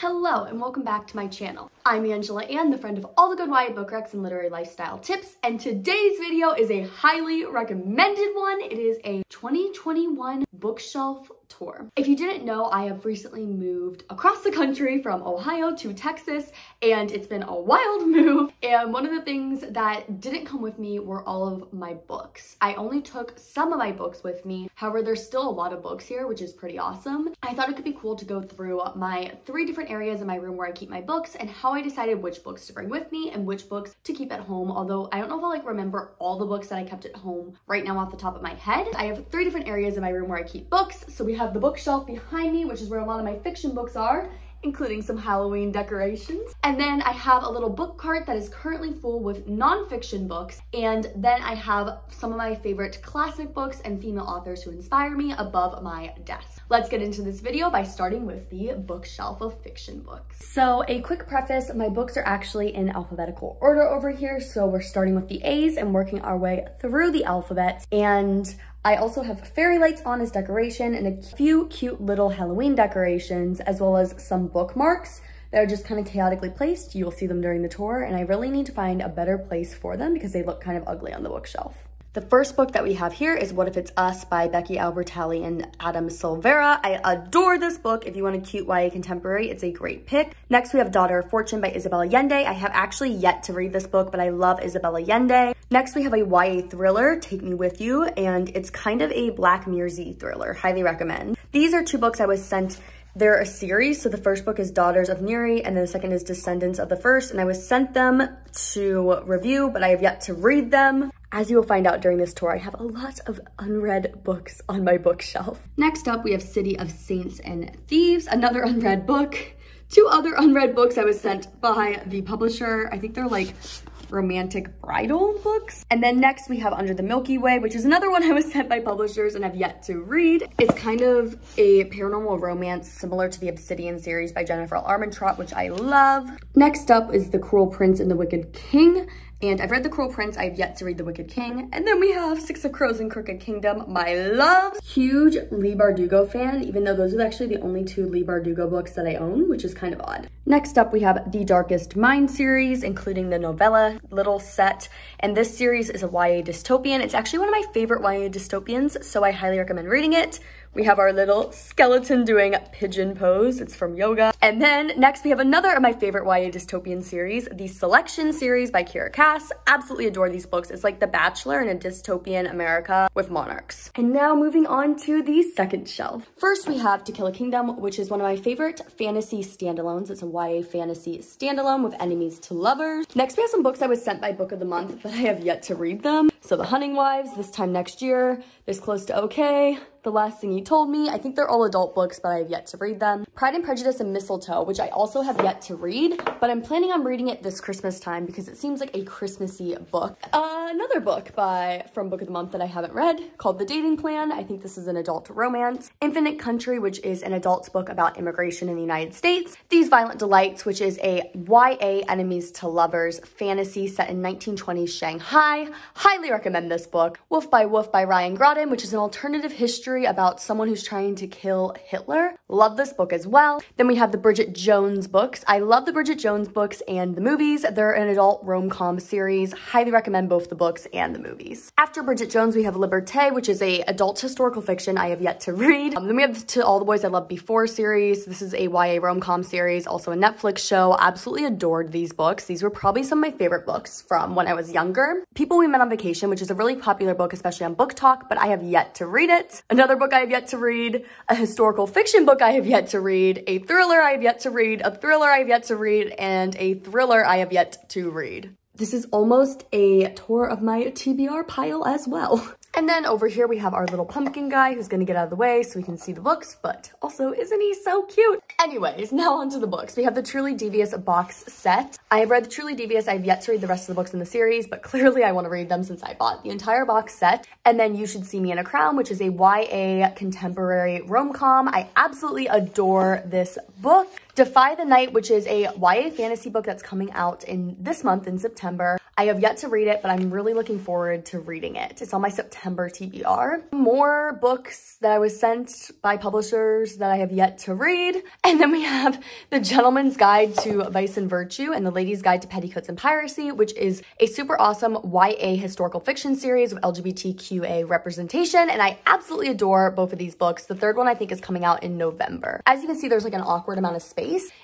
Hello and welcome back to my channel. I'm Angela Anne, the friend of all the good YA book recs and literary lifestyle tips, and today's video is a highly recommended one. It is a 2021 bookshelf tour. If you didn't know, I have recently moved across the country from Ohio to Texas, and it's been a wild move. And one of the things that didn't come with me were all of my books. I only took some of my books with me. However, there's still a lot of books here, which is pretty awesome. I thought it could be cool to go through my three different areas in my room where I keep my books and how I decided which books to bring with me and which books to keep at home. Although I don't know if I'll like remember all the books that I kept at home right now off the top of my head. I have three different areas in my room where I keep books. So we have the bookshelf behind me, which is where a lot of my fiction books are including some Halloween decorations. And then I have a little book cart that is currently full with nonfiction books. And then I have some of my favorite classic books and female authors who inspire me above my desk. Let's get into this video by starting with the bookshelf of fiction books. So a quick preface, my books are actually in alphabetical order over here. So we're starting with the A's and working our way through the alphabet. And I also have fairy lights on as decoration and a few cute little Halloween decorations, as well as some bookmarks that are just kind of chaotically placed. You will see them during the tour, and I really need to find a better place for them because they look kind of ugly on the bookshelf. The first book that we have here is What If It's Us by Becky Albertalli and Adam Silvera. I adore this book. If you want a cute YA contemporary, it's a great pick. Next, we have Daughter of Fortune by Isabel Allende. I have actually yet to read this book, but I love Isabel Allende. Next, we have a YA thriller, Take Me With You, and it's kind of a Black Mirror-Z thriller. Highly recommend. These are two books I was sent they're a series. So the first book is Daughters of Nri and then the second is Descendants of the First. And I was sent them to review, but I have yet to read them. As you will find out during this tour, I have a lot of unread books on my bookshelf. Next up, we have City of Saints and Thieves, another unread book. Two other unread books I was sent by the publisher. I think they're like romantic bridal books. And then next we have Under the Milky Way, which is another one I was sent by publishers and have yet to read. It's kind of a paranormal romance similar to the Obsidian series by Jennifer. Armentrout, which I love. Next up is The Cruel Prince and the Wicked King. And I've read The Cruel Prince, I've yet to read The Wicked King. And then we have Six of Crows and Crooked Kingdom, my love. Huge Leigh Bardugo fan, even though those are actually the only two Leigh Bardugo books that I own, which is kind of odd. Next up, we have the Darkest Mind series, including the novella little set. And this series is a YA dystopian. It's actually one of my favorite YA dystopians, so I highly recommend reading it. We have our little skeleton doing pigeon pose. It's from yoga. And then next we have another of my favorite YA dystopian series, the Selection series by Kiera Cass. Absolutely adore these books. It's like The Bachelor in a dystopian America with monarchs. And now moving on to the second shelf. First we have To Kill a Kingdom, which is one of my favorite fantasy standalones. It's a YA fantasy standalone with enemies to lovers. Next we have some books I was sent by Book of the Month, but I have yet to read them. So The Hunting Wives, this time next year, This Close to Okay, the Last Thing You Told Me. I think they're all adult books, but I have yet to read them. Pride and Prejudice and Mistletoe, which I also have yet to read, but I'm planning on reading it this Christmas time because it seems like a Christmassy book. Uh, another book by from Book of the Month that I haven't read called The Dating Plan. I think this is an adult romance. Infinite Country, which is an adult book about immigration in the United States. These Violent Delights, which is a YA enemies to lovers fantasy set in 1920s Shanghai. Highly recommend this book. Wolf by Wolf by Ryan Graudin, which is an alternative history history about someone who's trying to kill Hitler. Love this book as well. Then we have the Bridget Jones books. I love the Bridget Jones books and the movies. They're an adult rom-com series. Highly recommend both the books and the movies. After Bridget Jones, we have Liberté, which is a adult historical fiction I have yet to read. Um, then we have To All the Boys I Loved Before series. This is a YA rom-com series, also a Netflix show. Absolutely adored these books. These were probably some of my favorite books from when I was younger. People We Met on Vacation, which is a really popular book, especially on BookTok, but I have yet to read it. Book I have yet to read, a historical fiction book I have yet to read, a thriller I have yet to read, a thriller I have yet to read, and a thriller I have yet to read. This is almost a tour of my TBR pile as well. And then over here we have our little pumpkin guy who's gonna get out of the way so we can see the books, but also isn't he so cute? Anyways, now onto the books. We have the Truly Devious box set. I have read the Truly Devious. I have yet to read the rest of the books in the series, but clearly I wanna read them since I bought the entire box set. And then You Should See Me in a Crown, which is a YA contemporary rom-com. I absolutely adore this book. Defy the Night, which is a YA fantasy book that's coming out in this month in September. I have yet to read it, but I'm really looking forward to reading it. It's on my September TBR. More books that I was sent by publishers that I have yet to read. And then we have The Gentleman's Guide to Vice and Virtue and The Lady's Guide to Petticoats and Piracy, which is a super awesome YA historical fiction series with LGBTQA representation. And I absolutely adore both of these books. The third one I think is coming out in November. As you can see, there's like an awkward amount of space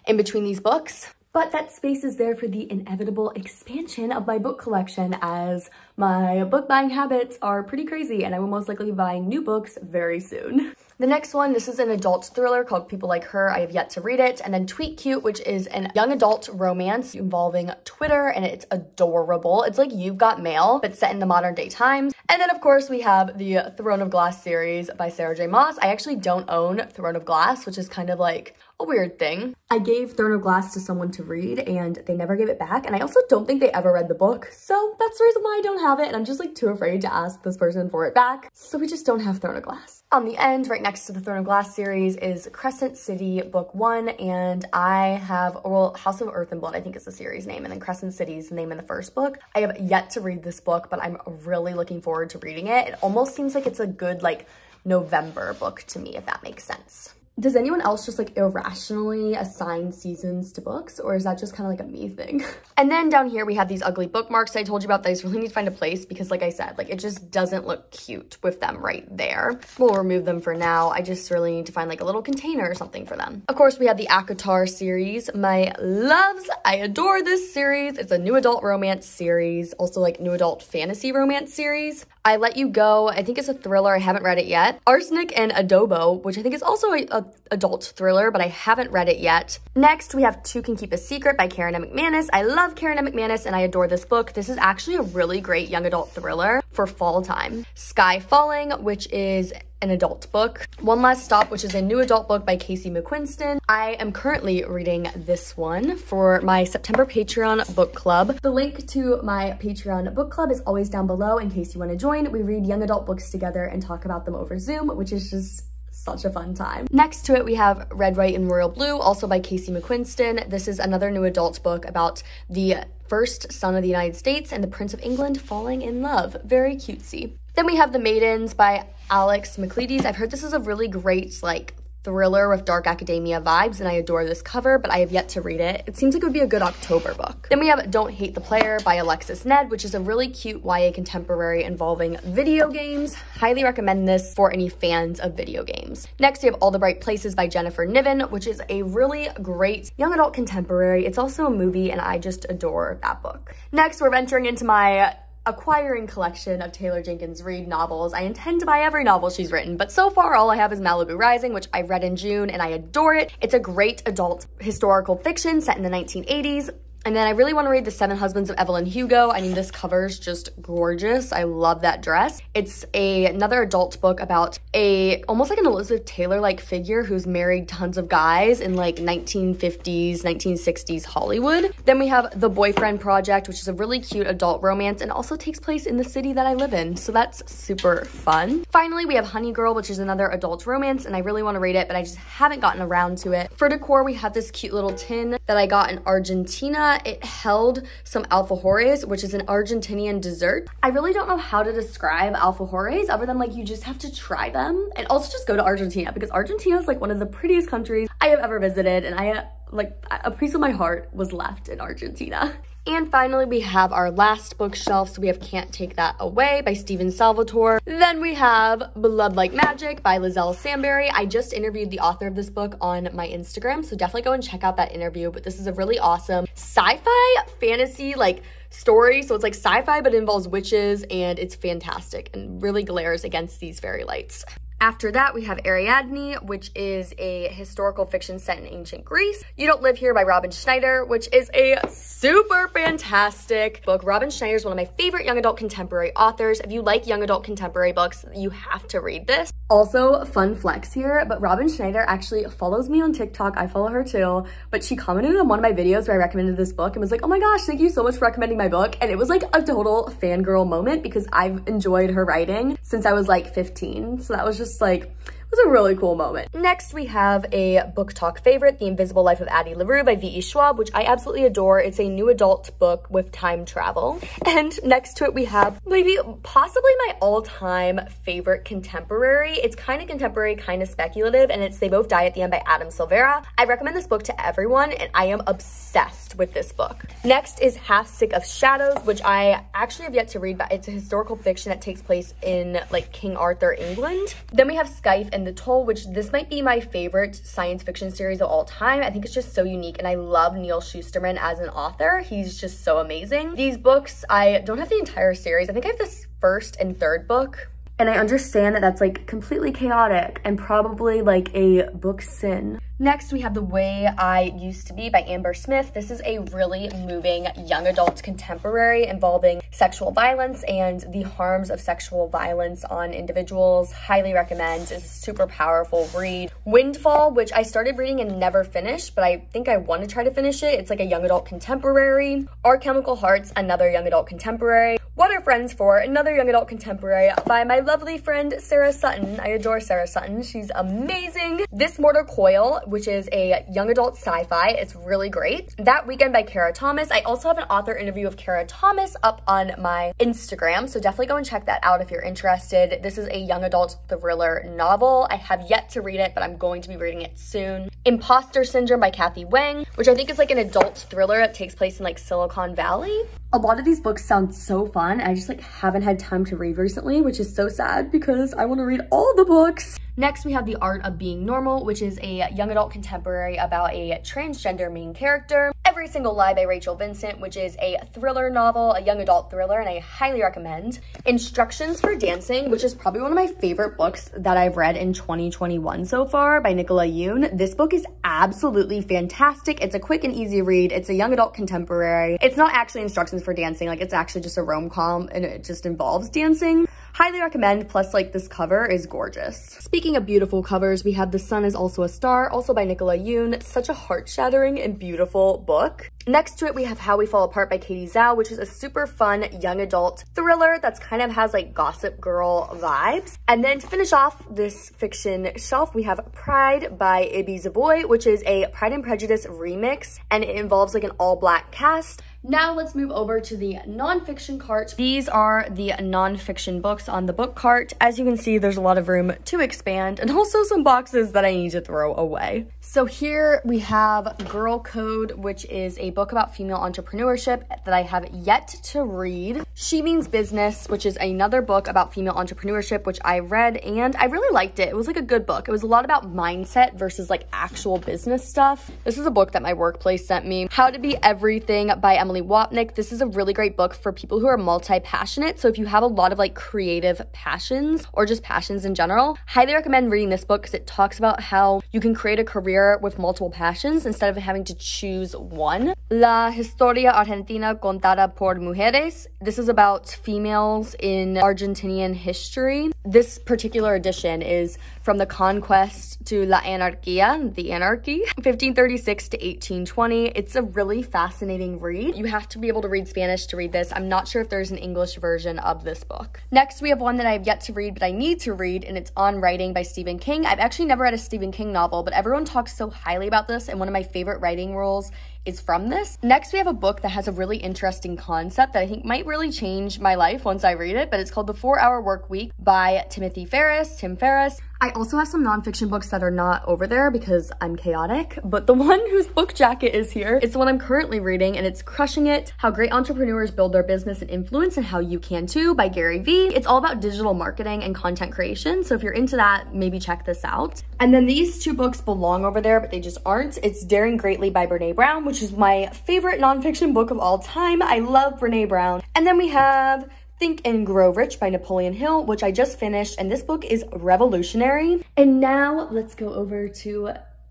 in between these books but that space is there for the inevitable expansion of my book collection as my book buying habits are pretty crazy and I will most likely be buying new books very soon. The next one, this is an adult thriller called People Like Her. I have yet to read it. And then Tweet Cute, which is an young adult romance involving Twitter, and it's adorable. It's like You've Got Mail, but set in the modern day times. And then, of course, we have the Throne of Glass series by Sarah J. Maas. I actually don't own Throne of Glass, which is kind of like a weird thing. I gave Throne of Glass to someone to read and they never gave it back. And I also don't think they ever read the book. So that's the reason why I don't have it. And I'm just like too afraid to ask this person for it back. So we just don't have Throne of Glass. On the end, right next to the Throne of Glass series is Crescent City book one. And I have, well, House of Earth and Blood, I think is the series name. And then Crescent City is the name in the first book. I have yet to read this book, but I'm really looking forward to reading it. It almost seems like it's a good like November book to me, if that makes sense does anyone else just like irrationally assign seasons to books or is that just kind of like a me thing? And then down here we have these ugly bookmarks I told you about that I just really need to find a place because like I said, like it just doesn't look cute with them right there. We'll remove them for now. I just really need to find like a little container or something for them. Of course, we have the ACOTAR series. My loves, I adore this series. It's a new adult romance series, also like new adult fantasy romance series. I Let You Go, I think it's a thriller. I haven't read it yet. Arsenic and Adobo, which I think is also a, a adult thriller, but I haven't read it yet. Next, we have Two Can Keep a Secret by Karen M. McManus. I love Karen M. McManus and I adore this book. This is actually a really great young adult thriller for fall time. Sky Falling, which is an adult book. One Last Stop, which is a new adult book by Casey McQuiston. I am currently reading this one for my September Patreon book club. The link to my Patreon book club is always down below in case you want to join. We read young adult books together and talk about them over Zoom, which is just such a fun time. Next to it, we have Red, White, and Royal Blue, also by Casey McQuiston. This is another new adult book about the first son of the United States and the Prince of England falling in love. Very cutesy. Then we have The Maidens by Alex Michaelides. I've heard this is a really great, like, thriller with dark academia vibes and I adore this cover, but I have yet to read it. It seems like it would be a good October book. Then we have Don't Hate the Player by Alexis Nedd, which is a really cute YA contemporary involving video games. Highly recommend this for any fans of video games. Next, we have All the Bright Places by Jennifer Niven, which is a really great young adult contemporary. It's also a movie and I just adore that book. Next, we're venturing into my acquiring collection of Taylor Jenkins Reid novels. I intend to buy every novel she's written, but so far all I have is Malibu Rising, which I read in June and I adore it. It's a great adult historical fiction set in the 1980s. And then I really want to read The Seven Husbands of Evelyn Hugo. I mean, this cover's just gorgeous. I love that dress. It's a another adult book about a almost like an Elizabeth Taylor-like figure who's married tons of guys in like 1950s, 1960s Hollywood. Then we have The Boyfriend Project, which is a really cute adult romance and also takes place in the city that I live in. So that's super fun. Finally, we have Honey Girl, which is another adult romance and I really want to read it, but I just haven't gotten around to it. For decor, we have this cute little tin that I got in Argentina it held some alfajores, which is an Argentinian dessert. I really don't know how to describe alfajores other than like you just have to try them and also just go to Argentina because Argentina is like one of the prettiest countries I have ever visited and I like a piece of my heart was left in Argentina. And finally, we have our last bookshelf. So we have Can't Take That Away by Steven Salvatore. Then we have Blood Like Magic by Liselle Sambury. I just interviewed the author of this book on my Instagram, so definitely go and check out that interview. But this is a really awesome sci-fi fantasy, like, story. So it's like sci-fi, but it involves witches, and it's fantastic and really glares against these fairy lights. After that, we have Ariadne, which is a historical fiction set in ancient Greece. You Don't Live Here by Robyn Schneider, which is a super fantastic book. Robyn Schneider is one of my favorite young adult contemporary authors. If you like young adult contemporary books, you have to read this. Also, fun flex here, but Robyn Schneider actually follows me on TikTok. I follow her too, but she commented on one of my videos where I recommended this book and was like, oh my gosh, thank you so much for recommending my book. And it was like a total fangirl moment because I've enjoyed her writing since I was like 15. So that was just like was a really cool moment. Next, we have a BookTok favorite, The Invisible Life of Addie LaRue by V.E. Schwab, which I absolutely adore. It's a new adult book with time travel. And next to it, we have maybe possibly my all-time favorite contemporary. It's kind of contemporary, kind of speculative, and it's They Both Die at the End by Adam Silvera. I recommend this book to everyone, and I am obsessed with this book. Next is Half Sick of Shadows, which I actually have yet to read, but it's a historical fiction that takes place in like King Arthur, England. Then we have Scythe and the Toll, which this might be my favorite science fiction series of all time. I think it's just so unique and I love Neal Shusterman as an author. He's just so amazing. These books, I don't have the entire series. I think I have this first and third book, and I understand that that's like completely chaotic and probably like a book sin. Next, we have The Way I Used to Be by Amber Smith. This is a really moving young adult contemporary involving sexual violence and the harms of sexual violence on individuals. Highly recommend. It's a super powerful read. Windfall, which I started reading and never finished, but I think I want to try to finish it. It's like a young adult contemporary. Our Chemical Hearts, another young adult contemporary. What Friends For, another young adult contemporary by my lovely friend Sarah Sutton. I adore Sarah Sutton. She's amazing. This Mortal Coil, which is a young adult sci-fi. It's really great. That Weekend by Kara Thomas. I also have an author interview of Kara Thomas up on my Instagram, so definitely go and check that out if you're interested. This is a young adult thriller novel. I have yet to read it, but I'm going to be reading it soon. Imposter Syndrome by Kathy Wang, which I think is like an adult thriller that takes place in like Silicon Valley. A lot of these books sound so fun. I just like haven't had time to read recently, which is so sad because I want to read all the books. Next, we have The Art of Being Normal, which is a young adult contemporary about a transgender main character. Every Single Lie by Rachel Vincent, which is a thriller novel, a young adult thriller, and I highly recommend. Instructions for Dancing, which is probably one of my favorite books that I've read in 2021 so far by Nicola Yoon. This book is absolutely fantastic. It's a quick and easy read. It's a young adult contemporary. It's not actually instructions for dancing, like it's actually just a rom-com and it just involves dancing. Highly recommend, plus like this cover is gorgeous. Speaking of beautiful covers, we have The Sun is Also a Star, also by Nicola Yoon. Such a heart-shattering and beautiful book. Next to it, we have How We Fall Apart by Katie Zhao, which is a super fun young adult thriller that's kind of has like Gossip Girl vibes. And then to finish off this fiction shelf, we have Pride by Ibi Zoboi, which is a Pride and Prejudice remix, and it involves like an all-black cast. Now let's move over to the nonfiction cart. These are the nonfiction books on the book cart. As you can see, there's a lot of room to expand and also some boxes that I need to throw away. So here we have Girl Code, which is a book about female entrepreneurship that I have yet to read. She Means Business, which is another book about female entrepreneurship, which I read and I really liked it. It was like a good book. It was a lot about mindset versus like actual business stuff. This is a book that my workplace sent me. How to Be Everything by Emily Emily Wapnick. This is a really great book for people who are multi-passionate. So if you have a lot of like creative passions or just passions in general, highly recommend reading this book because it talks about how you can create a career with multiple passions instead of having to choose one. La Historia Argentina contada por mujeres. This is about females in Argentinian history. This particular edition is from the conquest to La Anarquía, the anarchy, 1536 to 1820. It's a really fascinating read. You have to be able to read Spanish to read this. I'm not sure if there's an English version of this book. Next, we have one that I've yet to read, but I need to read, and it's On Writing by Stephen King. I've actually never read a Stephen King novel, but everyone talks so highly about this, and one of my favorite writing rules is from this. Next, we have a book that has a really interesting concept that I think might really change my life once I read it, but it's called The Four Hour Work Week by Timothy Ferriss, Tim Ferriss. I also have some nonfiction books that are not over there because I'm chaotic, but the one whose book jacket is here, it's the one I'm currently reading and it's Crushing It, How Great Entrepreneurs Build Their Business and Influence and How You Can Too by Gary Vee. It's all about digital marketing and content creation. So if you're into that, maybe check this out. And then these two books belong over there, but they just aren't. It's Daring Greatly by Brene Brown, which is my favorite nonfiction book of all time. I love Brene Brown. And then we have Think and Grow Rich by Napoleon Hill, which I just finished, and this book is revolutionary. And now let's go over to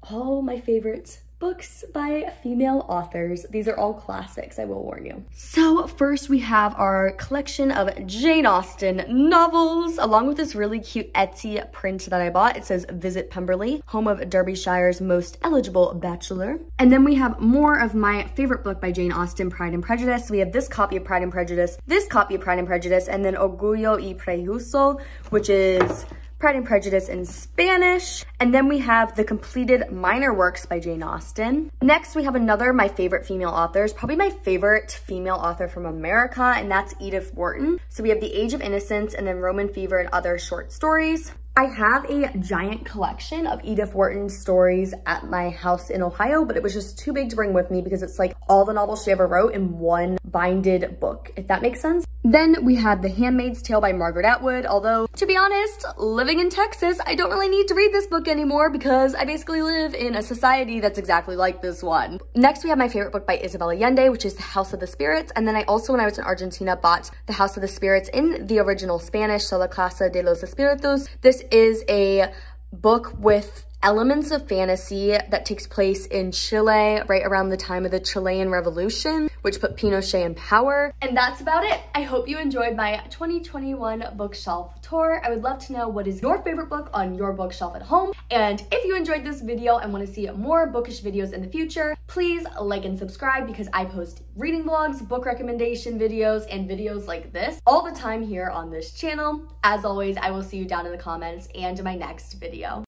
all my favorites books by female authors. These are all classics, I will warn you. So first we have our collection of Jane Austen novels, along with this really cute Etsy print that I bought. It says Visit Pemberley, home of Derbyshire's most eligible bachelor. And then we have more of my favorite book by Jane Austen, Pride and Prejudice. We have this copy of Pride and Prejudice, this copy of Pride and Prejudice, and then Orgullo y Prejuicio, which is Pride and Prejudice in Spanish. And then we have the completed minor works by Jane Austen. Next, we have another my favorite female authors, probably my favorite female author from America, and that's Edith Wharton. So we have The Age of Innocence and then Roman Fever and other short stories. I have a giant collection of Edith Wharton stories at my house in Ohio, but it was just too big to bring with me because it's like all the novels she ever wrote in one binded book, if that makes sense. Then we have The Handmaid's Tale by Margaret Atwood, although to be honest, living in Texas, I don't really need to read this book anymore because I basically live in a society that's exactly like this one. Next, we have my favorite book by Isabel Allende, which is The House of the Spirits. And then I also, when I was in Argentina, bought The House of the Spirits in the original Spanish, so La Casa de los Espíritus. This is a book with elements of fantasy that takes place in Chile right around the time of the Chilean Revolution, which put Pinochet in power. And that's about it. I hope you enjoyed my 2021 bookshelf tour. I would love to know what is your favorite book on your bookshelf at home. And if you enjoyed this video and want to see more bookish videos in the future, please like and subscribe because I post reading vlogs, book recommendation videos, and videos like this all the time here on this channel. As always, I will see you down in the comments and my next video.